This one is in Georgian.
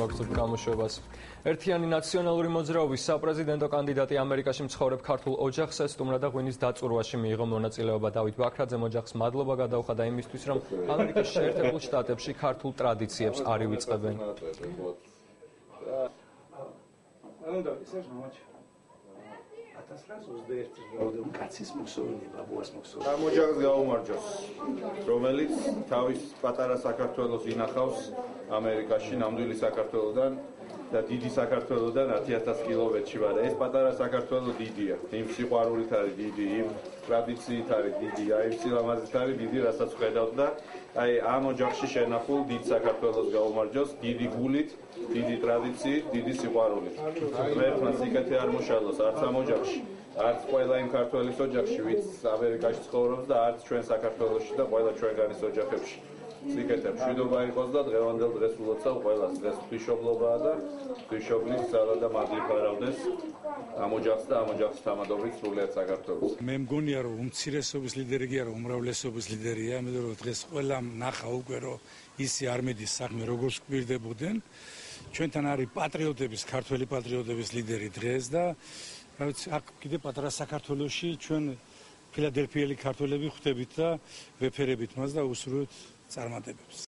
მოგწოდ გამოშვებას. ერთიანი ნაციონალური მოძრაობის საპრეზიდენტო კანდიდატი ამერიკაში მცხოვრებ ქართულ ოჯახს ესტუმრა და ღვინის დაწურვაში მიიღო მონაწილეობა დავით ბაქრაძე ოჯახს მადლობა გადაუხადა იმისთვის რომ ამერიკის შეერთებულ შტატებში ქართულ ტრადიციებს არ ივიწყებენ. ანუ და ისე მომაჩა 1921 კაცის მოსოვნება ბოას მოსოვნება. გამოჯაგს გაუმარჯოს, რომელიც თავის პატარა საქართველოს ინახავს ამერიკაში, ნამდვილი საქართველოსდან და დიდი საქართველოსდან 10000 კილომეტრში ვარ. ეს პატარა საქართველო დიდია. იმ სიყვარულით არის დიდი, იმ ტრადიციით არის დიდი, აი იმ სილამაზით არის დიდი, რასაც ხედავთ და აი ამ ოჯახში შენახულ დიდ საქართველოს გაუმარჯოს, დიდი გულით, დიდი ტრადიციით, დიდი სიყვარულით. ერთმანს იქეთე არ მოშალოს არც ამ ოჯახში. არც ყველა იმ ქართველის ოჯახში, ვინც ამერიკაში ცხოვრობს და არც ჩვენ საქართველოსში და ყველა ჩვენგანის ოჯახებში. სიკეთე მშვიდობა იყოს და დღევანდელ დღეს ულოცავ ყველას. დღეს ფიშობლობაა და ფიშობლის ძალა და მადლი ფარავდეს. ამ ოჯახს და ამ ოჯახის თამადობით სრულიად საქართველოს. მე მგონია რომ უმცირესობის ლიდერი კი არა უმრავლესობის ლიდერია იმიტომ რომ დღეს ყველა ნახა უკვე რომ ისი არმედის საქმე როგორ სკვირდებოდნენ ჩვენთან არის პატრიოტების ქართველი პატრიოტების ლიდერი დღეს და რა ვიცი აქ კიდე პატრა საქართველოსში ჩვენ ფილადელფიელი ქართველები ხვდებით და ვეფერებით მას და უსურვებთ წარმატებებს